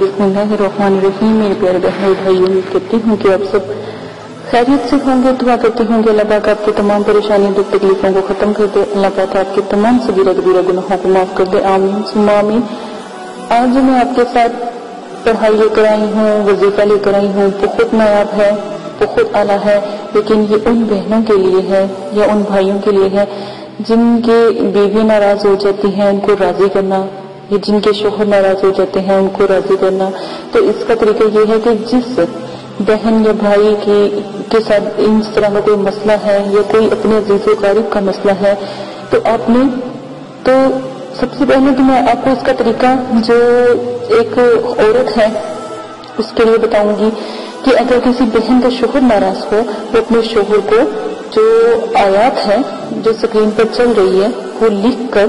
बिस्मिल्लाहिर्रहमानिर्रहीम मेरे प्यारे बहनों भाई उम्मीद करती हूँ कि आप सब खैरियत से होंगे, दुआ करती होंगे, अल्लाह पाक आपकी तमाम परेशानियों, दुख तकलीफों को खत्म कर दे। अल्लाह पाक आपके तमाम सगीरा कबीरा गुनाहों को माफ़ कर दे। आमीन आमीन। आज मैं आपके साथ पढ़ाई लेकर आई हूँ, वजीफा लेकर आई हूँ, बहुत नायाब है, बहुत आला है, लेकिन ये उन बहनों के लिए है, या उन भाइयों के लिए है, जिनके बीवी नाराज़ हो जाती हैं, उनको राज़ी करना या जिनके शोहर नाराज़ हो जाते हैं, उनको राज़ी करना। तो इसका तरीका ये है कि जिस बहन या भाई की, के साथ इस तरह का कोई मसला है या कोई अपने अजीजो कारिब का मसला है तो आपने तो सबसे पहले तो मैं आपको इसका तरीका, जो एक औरत है, उसके लिए बताऊँगी कि अगर किसी बहन का शोहर नाराज़ हो तो अपने शोहर को जो आयात है, जो स्क्रीन पर चल रही है, वो लिख कर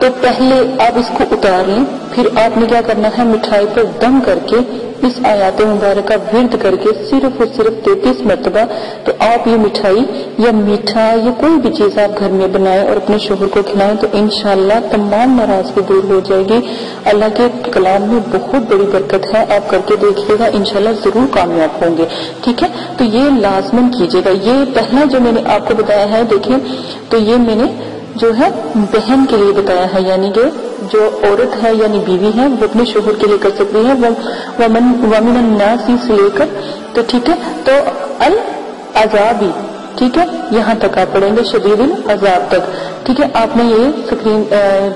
तो पहले आप इसको उतार लें फिर आपने क्या करना है मिठाई पर दम करके इस आयात मुबारक का विरद करके सिर्फ़ और सिर्फ़ तैतीस मरतबा तो आप ये मिठाई या मीठा या कोई भी चीज़ आप घर में बनाएँ और अपने शोहर को खिलाएँ तो इनशाला तमाम नाराज़ नाराज़गी दूर हो जाएगी। अल्लाह के कलाम में बहुत बड़ी बरकत है। आप करके देखिएगा इनशाला ज़रूर कामयाब होंगे। ठीक है? तो ये लाजमन कीजिएगा। ये पहला जो मैंने आपको बताया है, देखिए तो ये मैंने जो है, बहन के लिए बताया है, यानी कि जो औरत है, यानी बीवी है, वो अपने शोहर के लिए कर सकती है वमन वमिन नासी से लेकर तो ठीक है तो अल अजाबी ठीक है, यहाँ तक आप पढ़ेंगे शदीद अजाब तक, ठीक है, आपने ये स्क्रीन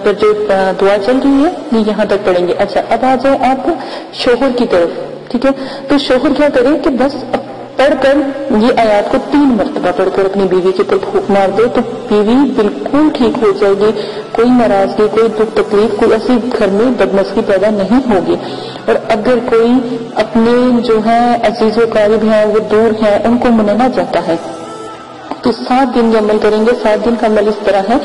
पर जो दुआ चल रही है, ये यहाँ तक पढ़ेंगे। अच्छा अब आ जाए आप शोहर की तरफ़, ठीक है तो शोहर क्या करे कि बस पढ़कर ये आयात को तीन मरतबा पढ़कर अपनी बीवी के ऊपर फूक मार दे तो बीवी बिल्कुल ठीक हो जाएगी। कोई नाराज़गी, कोई दुख, तकलीफ़, कोई ऐसी घर में बदमस्ती पैदा नहीं होगी। और अगर कोई अपने जो है, अजीजों कारिब हैं, वो दूर हैं, उनको मनाना चाहता है तो सात दिन के अमल करेंगे। सात दिन का अमल इस तरह है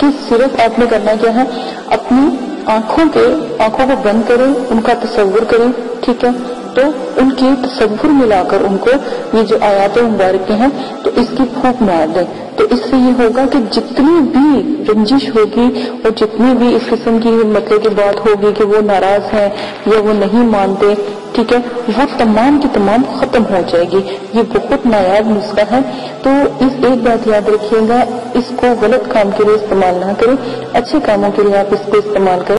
कि सिर्फ़ आपने करना क्या है? अपनी आँखों के, आँखों को बंद करें, उनका तस्वुर करें, ठीक है? तो उनके तस्वुर मिलाकर उनको ये जो आयात मुबारक हैं तो इसकी फूक मार दें। तो इससे ये होगा कि जितनी भी रंजिश होगी और जितनी भी इस किस्म की मतलब की बात होगी कि वो नाराज़ है या वो नहीं मानते, ठीक है, वो तमाम की तमाम खत्म हो जाएगी। ये बहुत नायाब नुस्खा है। तो इस एक बात याद रखिएगा, इसको गलत काम के लिए इस्तेमाल ना करें, अच्छे कामों के लिए आप इसको इस्तेमाल करें।